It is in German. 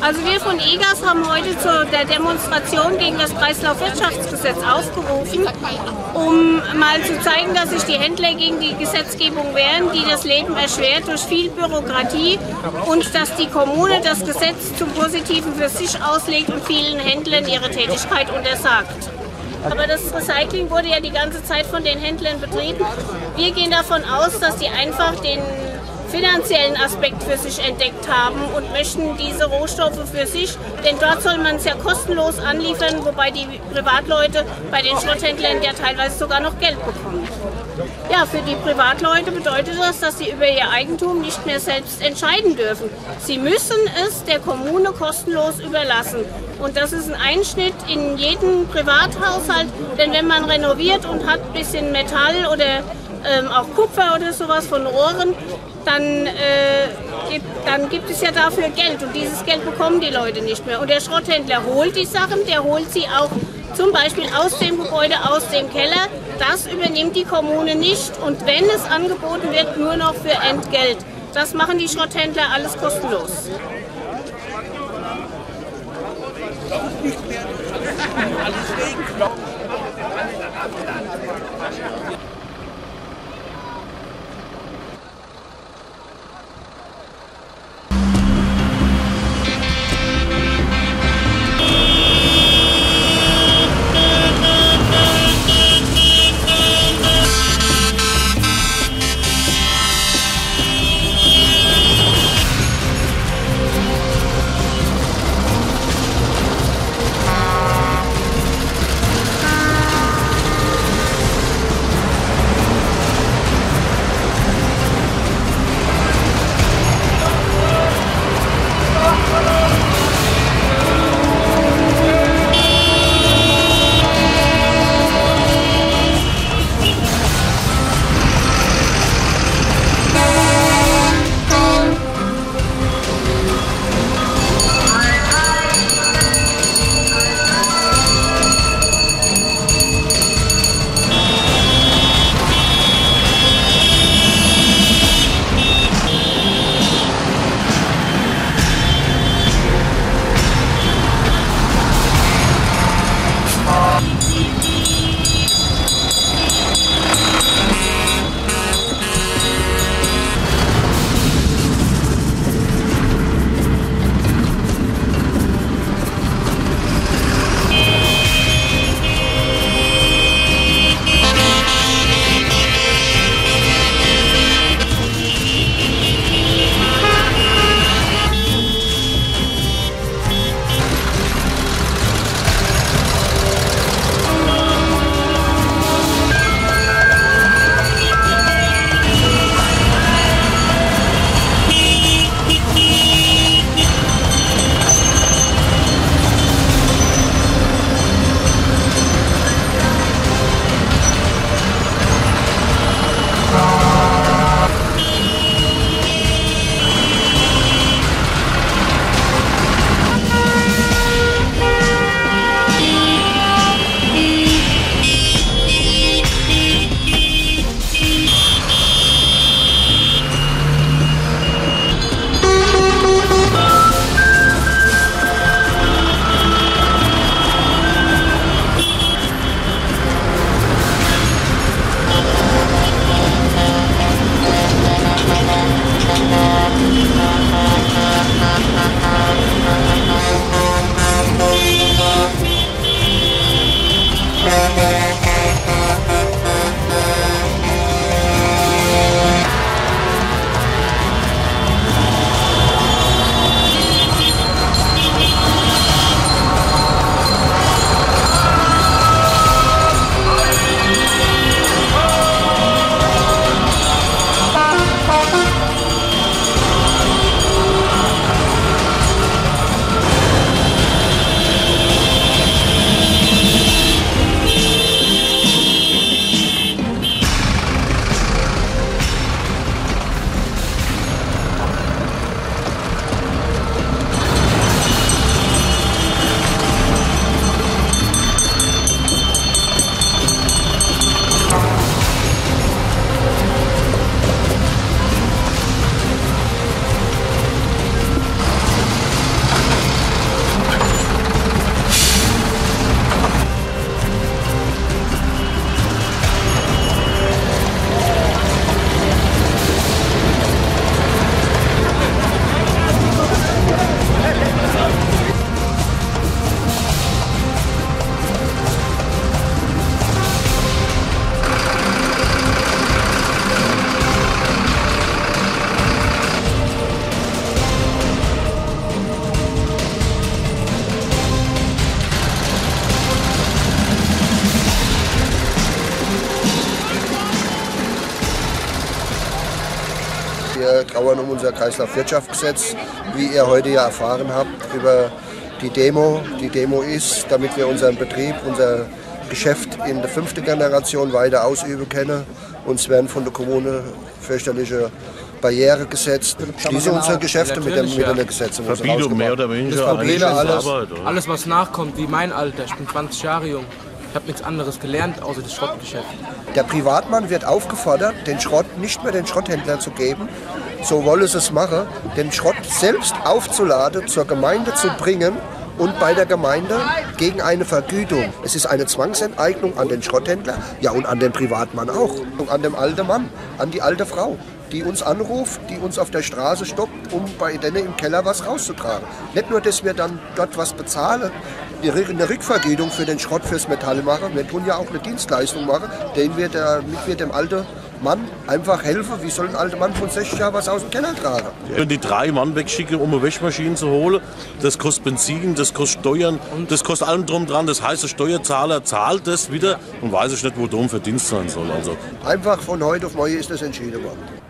Also wir von EGAS haben heute zu der Demonstration gegen das Kreislaufwirtschaftsgesetz aufgerufen, um mal zu zeigen, dass sich die Händler gegen die Gesetzgebung wehren, die das Leben erschwert durch viel Bürokratie und dass die Kommune das Gesetz zum Positiven für sich auslegt und vielen Händlern ihre Tätigkeit untersagt. Aber das Recycling wurde ja die ganze Zeit von den Händlern betrieben. Wir gehen davon aus, dass sie einfach den finanziellen Aspekt für sich entdeckt haben und möchten diese Rohstoffe für sich, denn dort soll man es ja kostenlos anliefern, wobei die Privatleute bei den Schrotthändlern ja teilweise sogar noch Geld bekommen. Ja, für die Privatleute bedeutet das, dass sie über ihr Eigentum nicht mehr selbst entscheiden dürfen. Sie müssen es der Kommune kostenlos überlassen. Und das ist ein Einschnitt in jeden Privathaushalt, denn wenn man renoviert und hat ein bisschen Metall oder ähm, auch Kupfer oder sowas von Rohren, dann, äh, gibt, dann gibt es ja dafür Geld und dieses Geld bekommen die Leute nicht mehr. Und der Schrotthändler holt die Sachen, der holt sie auch zum Beispiel aus dem Gebäude, aus dem Keller. Das übernimmt die Kommune nicht und wenn es angeboten wird, nur noch für Entgelt. Das machen die Schrotthändler alles kostenlos. Alles Wir trauern um unser Kreislaufwirtschaftsgesetz, wie ihr heute ja erfahren habt, über die Demo. Die Demo ist, damit wir unseren Betrieb, unser Geschäft in der fünften Generation weiter ausüben können. Uns werden von der Kommune fürchterliche Barriere gesetzt. Schließen unsere Geschäfte mit, dem, mit den Gesetzen. Verbietung mehr oder weniger. Alles, alles. Arbeit, alles, was nachkommt, wie mein Alter. Ich bin 20 Jahre jung. Ich habe nichts anderes gelernt, außer das Schrottgeschäft. Der Privatmann wird aufgefordert, den Schrott nicht mehr den Schrotthändlern zu geben. So wolle es machen, den Schrott selbst aufzuladen, zur Gemeinde zu bringen und bei der Gemeinde gegen eine Vergütung. Es ist eine Zwangsenteignung an den Schrotthändler, ja und an den Privatmann auch. Und an den alten Mann, an die alte Frau die uns anruft, die uns auf der Straße stoppt, um bei denen im Keller was rauszutragen. Nicht nur, dass wir dann dort was bezahlen, eine Rückvergütung für den Schrott fürs Metall machen, wir tun ja auch eine Dienstleistung machen, den wir damit wir dem alten Mann einfach helfen. Wie soll ein alter Mann von 60 Jahren was aus dem Keller tragen? Wenn die drei Mann wegschicken, um eine Wäschmaschine zu holen, das kostet Benzin, das kostet Steuern, das kostet allem drum dran. Das heißt, der Steuerzahler zahlt das wieder und weiß ich nicht, wo drum Verdienst sein soll. Also. Einfach von heute auf morgen ist das entschieden worden.